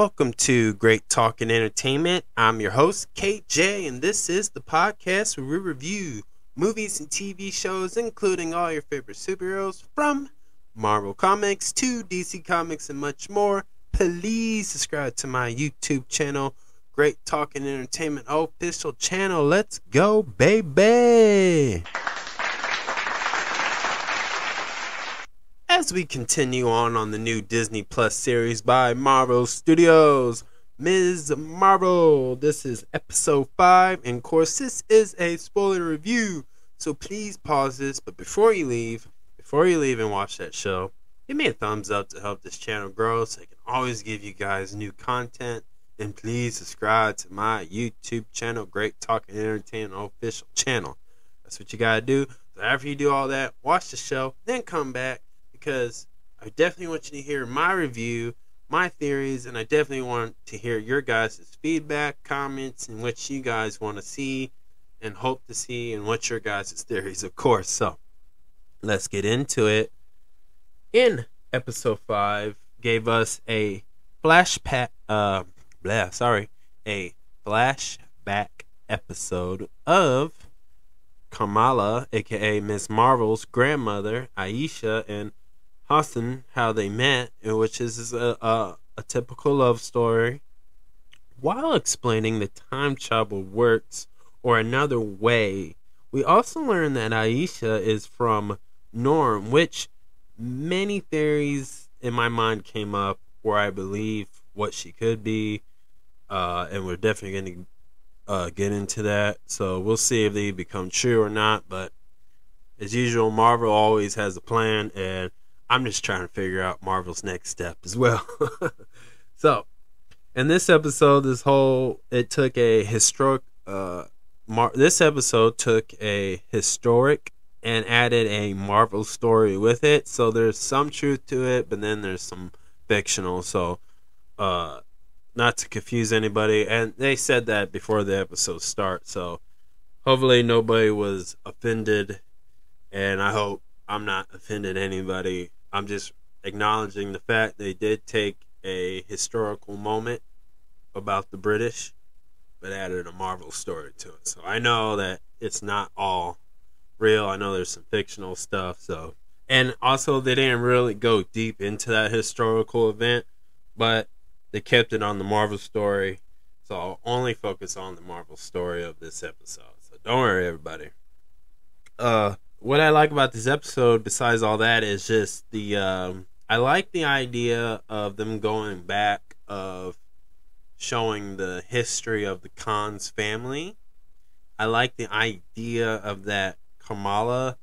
Welcome to Great Talk and Entertainment. I'm your host, KJ, and this is the podcast where we review movies and TV shows, including all your favorite superheroes from Marvel Comics to DC Comics and much more. Please subscribe to my YouTube channel, Great Talk and Entertainment official channel. Let's go, baby! As we continue on on the new Disney Plus series by Marvel Studios, Ms. Marvel, this is episode 5, and of course, this is a spoiler review, so please pause this. But before you leave, before you leave and watch that show, give me a thumbs up to help this channel grow so I can always give you guys new content. And please subscribe to my YouTube channel, Great Talk and Entertainment official channel. That's what you gotta do. So after you do all that, watch the show, then come back because I definitely want you to hear my review, my theories, and I definitely want to hear your guys' feedback, comments, and what you guys want to see and hope to see, and what your guys' theories, of course. So let's get into it. In episode five, gave us a flashback. Uh, blah, sorry, a flashback episode of Kamala, aka Miss Marvel's grandmother, Aisha, and How they met, which is a, a, a typical love story, while explaining the time travel works or another way. We also learn that Aisha is from Noor, which many theories in my mind came up where I believe what she could be, uh, and we're definitely going to uh, get into that. So we'll see if they become true or not. But as usual, Marvel always has a plan, and I'm just trying to figure out Marvel's next step as well. so, in this episode, this whole it took a historic. Uh, Mar- this episode took a historic and added a Marvel story with it. So there's some truth to it, but then there's some fictional. So, uh, not to confuse anybody, and they said that before the episode starts. So, hopefully nobody was offended, and I hope I'm not offended anybody I'm just acknowledging the fact they did take a historical moment about the British, but added a Marvel story to it. So I know that it's not all real. I know there's some fictional stuff. So and also they didn't really go deep into that historical event, but they kept it on the Marvel story. So I'll only focus on the Marvel story of this episode. So don't worry, everybody. Uh, what I like about this episode, besides all that, is just the um, I like the idea of them going back of showing the history of the Khan's family. I like the idea of that Kamala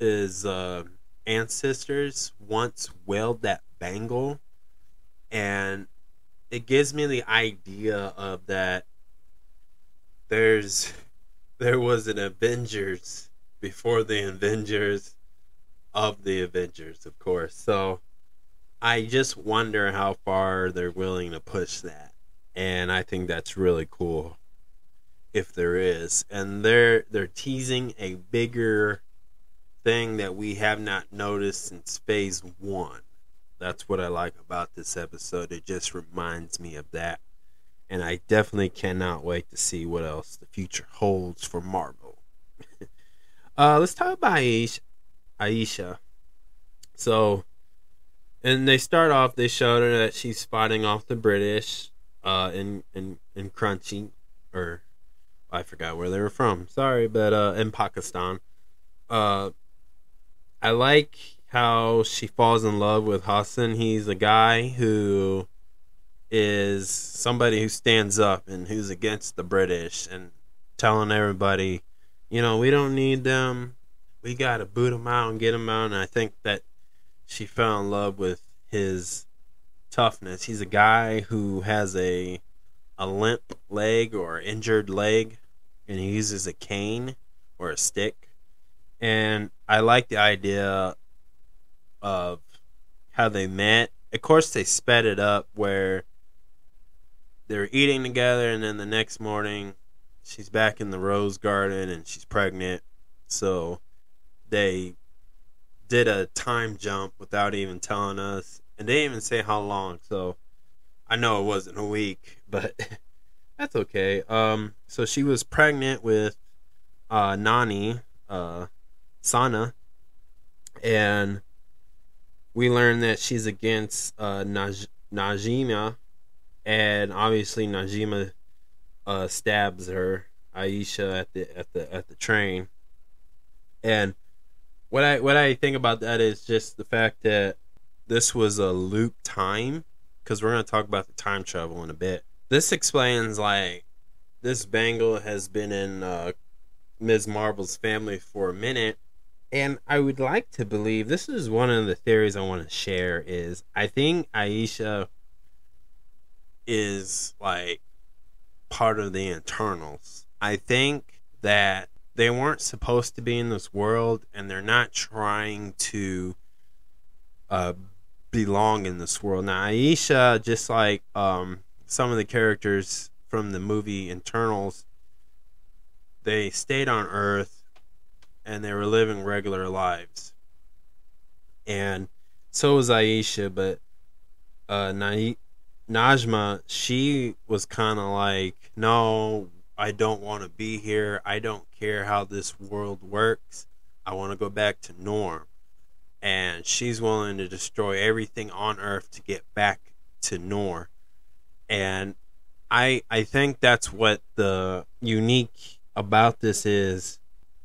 is uh, ancestors once wielded that bangle, and it gives me the idea of that. There's there was an Avengers before the Avengers of the Avengers, of course. So I just wonder how far they're willing to push that. And I think that's really cool if there is. And they're they're teasing a bigger thing that we have not noticed since phase 1. That's what I like about this episode. It just reminds me of that. And I definitely cannot wait to see what else the future holds for Marvel. Uh, let's talk about Aisha. Aisha. So, and they start off. They showed her that she's fighting off the British, uh, in in in Karachi, or I forgot where they were from. Sorry, but uh, in Pakistan. Uh, I like how she falls in love with Hassan. He's a guy who is somebody who stands up and who's against the British and telling everybody you know, we don't need them. We got to boot them out and get them out. And I think that she fell in love with his toughness. He's a guy who has a a limp leg or injured leg, and he uses a cane or a stick. And I like the idea of how they met. Of course, they sped it up where they're eating together, and then the next morning she's back in the rose garden and she's pregnant. So they did a time jump without even telling us, and they didn't even say how long. So I know it wasn't a week, but that's okay. Um, so she was pregnant with uh, Nani, uh, Sana, and we learned that she's against uh, Naj- Najima, and obviously Najima uh, stabs her Aisha at the at the at the train, and what I what I think about that is just the fact that this was a loop time because we're going to talk about the time travel in a bit. This explains like this Bangle has been in uh, Ms. Marvel's family for a minute, and I would like to believe this is one of the theories I want to share. Is I think Aisha is like part of the Eternals. I think that they weren't supposed to be in this world and they're not trying to uh, belong in this world. Now, Aisha, just like um, some of the characters from the movie Eternals, they stayed on Earth and they were living regular lives. And so was Aisha, but uh, Najma, she was kind of like, no, I don't want to be here. I don't care how this world works. I want to go back to Noor and she's willing to destroy everything on earth to get back to Noor. And I I think that's what the unique about this is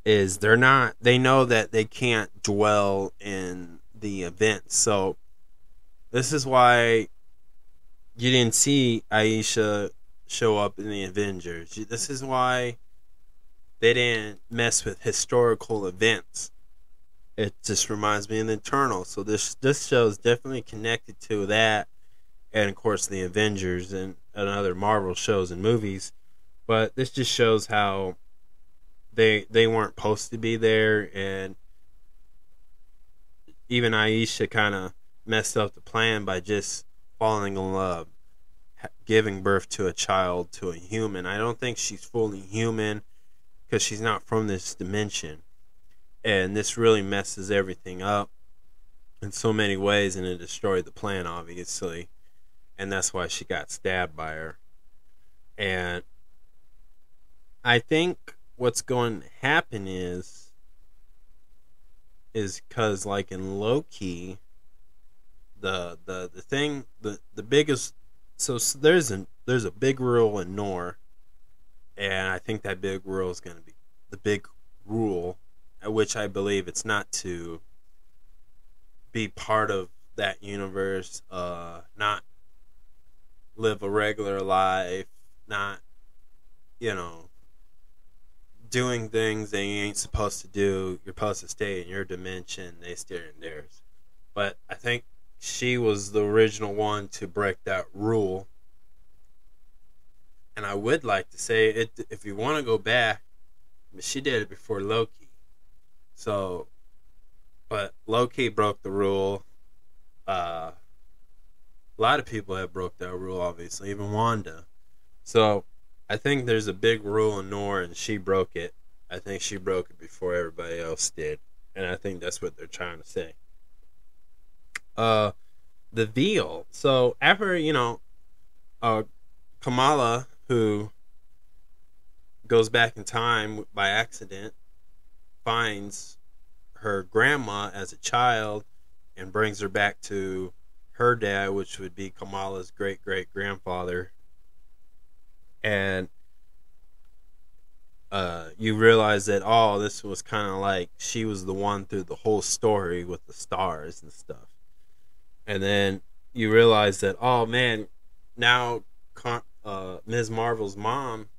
is they're not they know that they can't dwell in the events. So this is why you didn't see Aisha show up in the Avengers. This is why they didn't mess with historical events it just reminds me of the Eternal. So this this show is definitely connected to that, and of course the Avengers and, and other Marvel shows and movies. But this just shows how they they weren't supposed to be there, and even Aisha kind of messed up the plan by just falling in love, giving birth to a child to a human. I don't think she's fully human because she's not from this dimension. And this really messes everything up in so many ways and it destroyed the plan obviously. And that's why she got stabbed by her. And i think what's going to happen is is because like in loki the the the thing the the biggest so, there's a there's a big rule in Noor, and I think that big rule is going to be the big rule at which I believe it's not to be part of that universe, uh, not live a regular life, not, you know, doing things that you ain't supposed to do. You're supposed to stay in your dimension, they stay in theirs. But I think she was the original one to break that rule. And I would like to say it if you want to go back, she did it before Loki. So, but Loki broke the rule. Uh, a lot of people have broke that rule, obviously, even Wanda. So, I think there's a big rule in Noor, and she broke it. I think she broke it before everybody else did, and I think that's what they're trying to say. Uh, the veil. So after you know, uh, Kamala, who goes back in time by accident, finds her grandma as a child and brings her back to her dad, which would be Kamala's great great grandfather. And uh, you realize that oh, this was kind of like she was the one through the whole story with the stars and stuff. And then you realize that oh man, now uh, Ms. Marvel's mom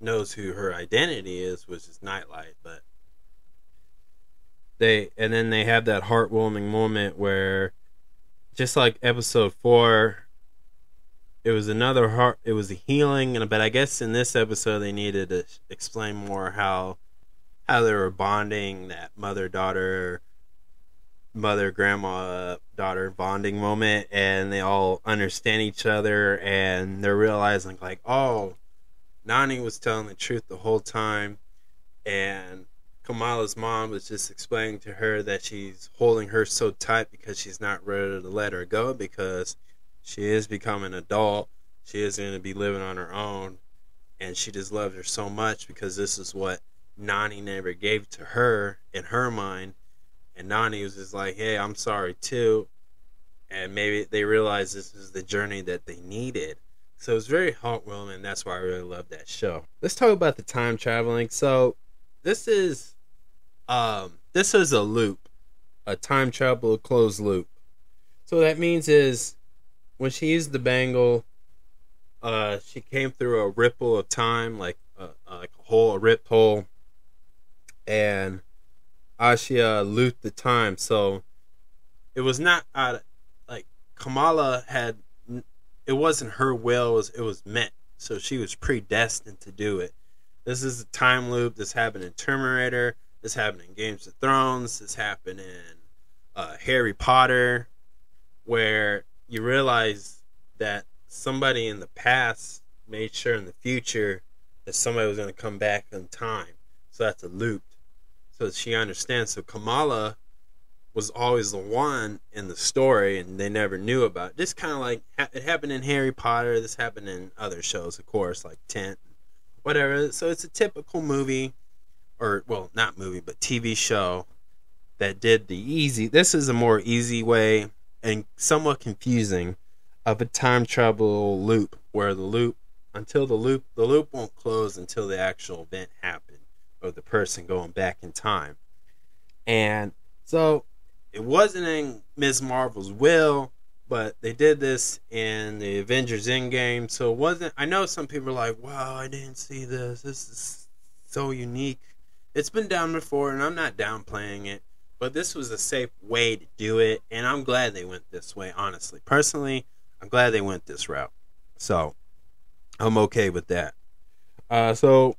knows who her identity is, which is Nightlight, but they and then they have that heartwarming moment where just like episode 4 it was another heart it was a healing and but I guess in this episode they needed to explain more how how they were bonding that mother daughter mother grandma daughter bonding moment and they all understand each other and they're realizing like oh Nani was telling the truth the whole time, and Kamala's mom was just explaining to her that she's holding her so tight because she's not ready to let her go because She is becoming an adult. She is going to be living on her own. And she just loves her so much because this is what Nani never gave to her in her mind. And Nani was just like, hey, I'm sorry too. And maybe they realized this is the journey that they needed. So it's very heartwarming. That's why I really love that show. Let's talk about the time traveling. So this is um this is a loop, a time travel closed loop. So that means is when she used the bangle, uh, she came through a ripple of time, like a, like a hole, a rip hole, and Ashia looped the time. So it was not out of, like Kamala had. It wasn't her will. It was, it was meant. So she was predestined to do it. This is a time loop. This happened in Terminator. This happened in Games of Thrones. This happened in uh, Harry Potter, where you realize that somebody in the past made sure in the future that somebody was going to come back in time. So that's a loop. So she understands. So Kamala was always the one in the story, and they never knew about it. This kind of like it happened in Harry Potter. This happened in other shows, of course, like Tenet, whatever. So it's a typical movie, or well, not movie, but TV show that did the easy. This is a more easy way and somewhat confusing of a time travel loop where the loop until the loop the loop won't close until the actual event happened or the person going back in time. And so it wasn't in Ms. Marvel's will, but they did this in the Avengers Endgame. So it wasn't I know some people are like, Wow, I didn't see this. This is so unique. It's been done before and I'm not downplaying it. But this was a safe way to do it, and I'm glad they went this way, honestly. Personally, I'm glad they went this route. So I'm okay with that. Uh, so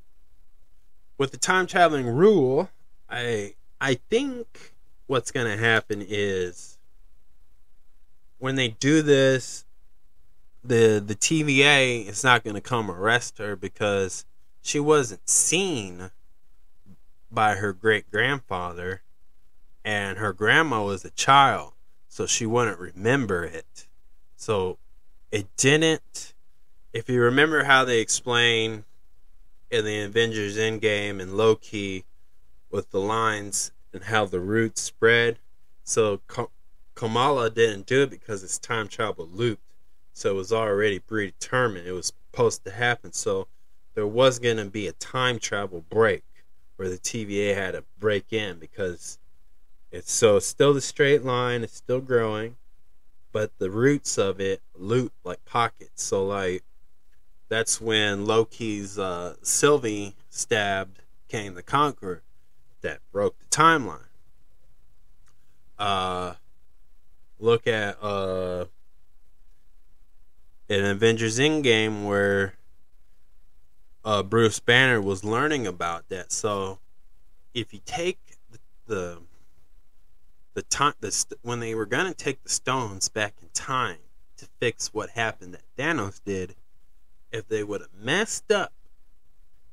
with the time traveling rule, I I think what's gonna happen is when they do this, the the TVA is not gonna come arrest her because she wasn't seen by her great grandfather, and her grandma was a child, so she wouldn't remember it. So it didn't. If you remember how they explain in the Avengers Endgame and Loki with the lines and how the roots spread, so Kamala didn't do it because it's time travel looped, so it was already predetermined. It was supposed to happen, so there was going to be a time travel break where the TVA had to break in because it's so it's still the straight line, it's still growing, but the roots of it loop like pockets. So like that's when Loki's uh, Sylvie stabbed Kang the Conqueror that broke the timeline. Uh, look at uh, an Avengers Endgame where uh, Bruce Banner was learning about that. So if you take the, the time the when they were gonna take the stones back in time to fix what happened that Thanos did, if they would have messed up,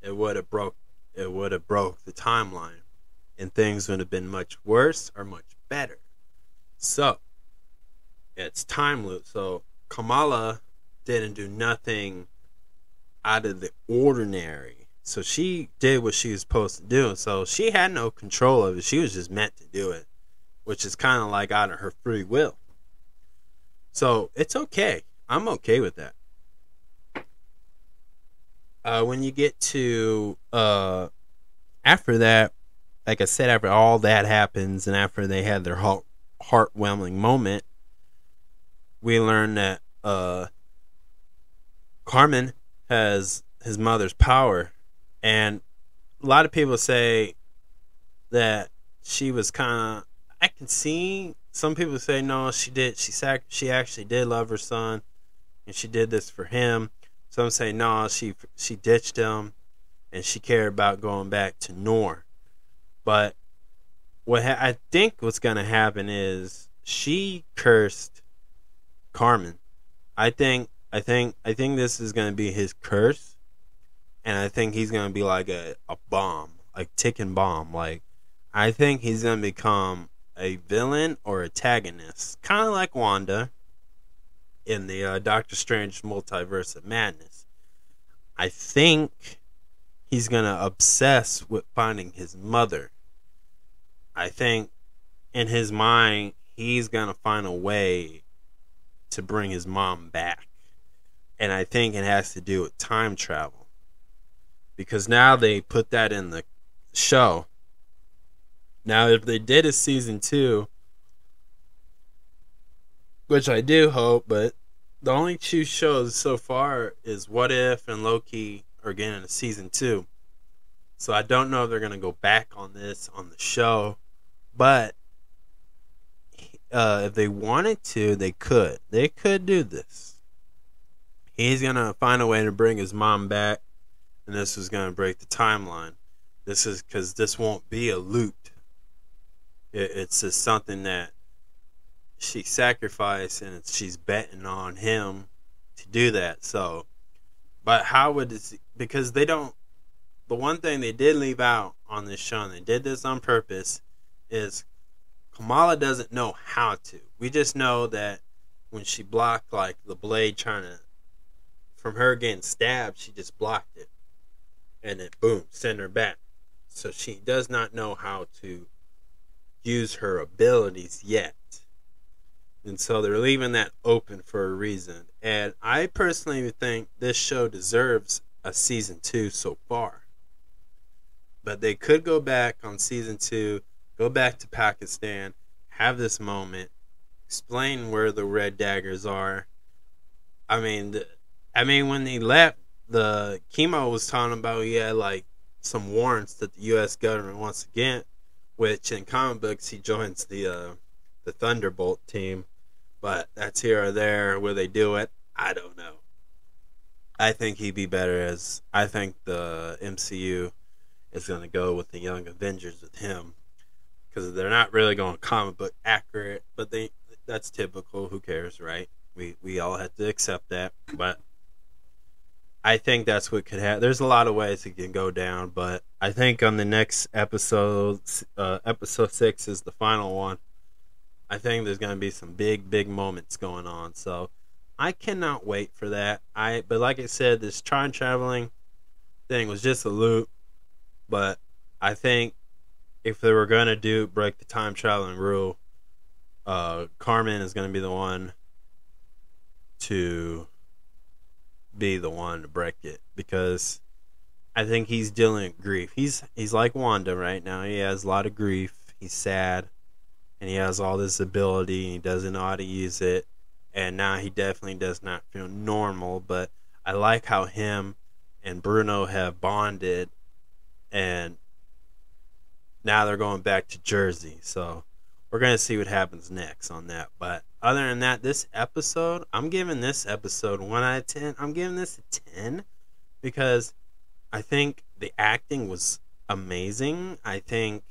it would have broke it would have broke the timeline, and things would have been much worse or much better. So it's time loop. So Kamala didn't do nothing out of the ordinary. So she did what she was supposed to do. So she had no control of it. She was just meant to do it which is kind of like out of her free will. So it's okay. I'm okay with that. Uh, when you get to uh, after that, like I said, after all that happens, and after they had their heart heartwarming moment, we learn that uh, Kamran has his mother's power, and a lot of people say that she was kind of I can see some people say no, she did. She sac- she actually did love her son, and she did this for him. Some say no, she she ditched him, and she cared about going back to Noor. But what ha- I think what's gonna happen is she cursed Kamran. I think I think I think this is gonna be his curse, and I think he's gonna be like a, a bomb, like ticking bomb. Like I think he's gonna become a villain or antagonist, kind of like Wanda in the uh, Doctor Strange Multiverse of Madness. I think he's gonna obsess with finding his mother. I think in his mind he's gonna find a way to bring his mom back. And I think it has to do with time travel. Because now they put that in the show. Now, if they did a season two, which I do hope, but the only two shows so far is What If and Loki are getting a season two. So I don't know if they're gonna go back on this on the show, but uh, if they wanted to, they could. They could do this. He's gonna find a way to bring his mom back, and this is gonna break the timeline. This is because this won't be a loot. It, it's just something that she sacrificed, and she's betting on him to do that. So, but how would this? Because they don't. The one thing they did leave out on this show, and they did this on purpose, is Kamala doesn't know how to. We just know that when she blocked like the blade trying to from her getting stabbed, she just blocked it. And it boom, sent her back. So she does not know how to use her abilities yet. And so they're leaving that open for a reason. And I personally think this show deserves a season two so far. But they could go back on season two go back to Pakistan, have this moment, explain where the red daggers are. I mean, the, I mean when they left, the chemo was talking about he had like some warrants that the U.S. government wants to get, which in comic books he joins the uh, the Thunderbolt team, but that's here or there where they do it. I don't know. I think he'd be better as I think the MCU is going to go with the Young Avengers with him because they're not really going comic book accurate, but they that's typical. Who cares, right? We we all have to accept that, but I think that's what could happen. There's a lot of ways it can go down, but I think on the next episode, uh, episode six is the final one. I think there's going to be some big, big moments going on. So I cannot wait for that. I but like I said, this time traveling thing was just a loop, but I think if they were gonna do break the time traveling rule, uh, Kamran is gonna be the one to be the one to break it because I think he's dealing with grief. He's he's like Wanda right now. He has a lot of grief. He's sad, and he has all this ability. And he doesn't know how to use it, and now he definitely does not feel normal. But I like how him and Bruno have bonded, and now they're going back to Jersey. So we're going to see what happens next on that. But other than that, this episode, I'm giving this episode 1 out of 10. I'm giving this a 10 because I think the acting was amazing. I think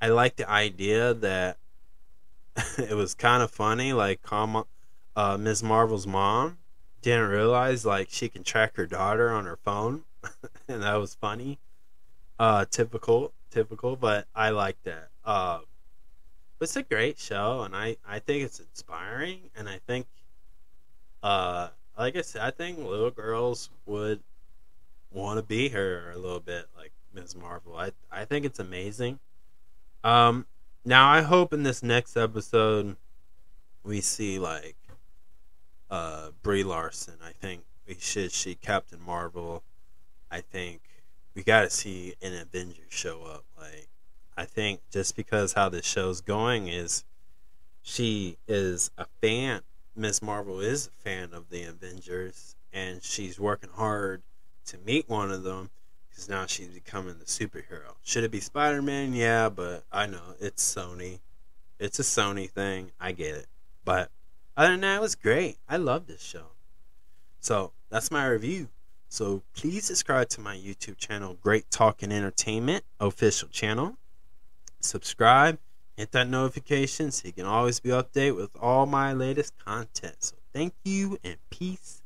I like the idea that it was kind of funny. Like, uh, Ms. Marvel's mom didn't realize like she can track her daughter on her phone, and that was funny. Uh, typical typical, but I like that. Uh, it's a great show, and I, I think it's inspiring, and I think, uh, like I said, I think little girls would want to be her a little bit, like Ms. Marvel. I I think it's amazing. Um, now I hope in this next episode we see like uh Brie Larson. I think we should see Captain Marvel. I think we got to see an Avenger show up. Like, I think just because how this show's going is she is a fan. Miss Marvel is a fan of the Avengers, and she's working hard to meet one of them because now she's becoming the superhero. Should it be Spider Man? Yeah, but I know it's Sony. It's a Sony thing. I get it. But other than that, it was great. I love this show. So that's my review. So please subscribe to my YouTube channel, Great Talk and Entertainment official channel. Subscribe, hit that notification so you can always be updated with all my latest content. So thank you and peace